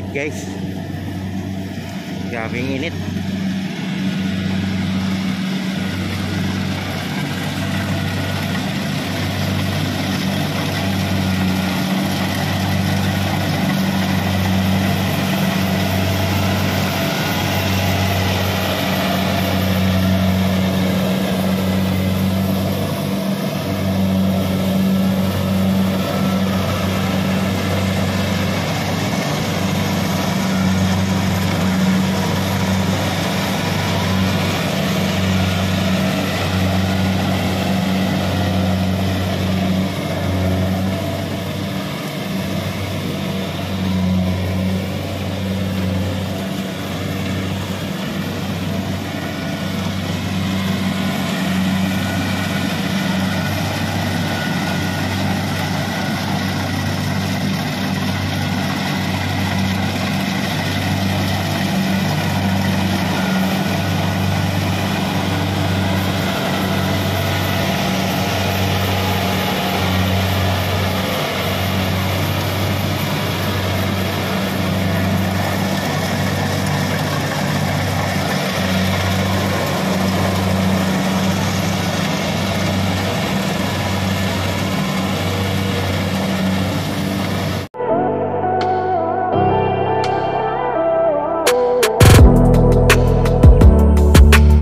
guys. Grabing init.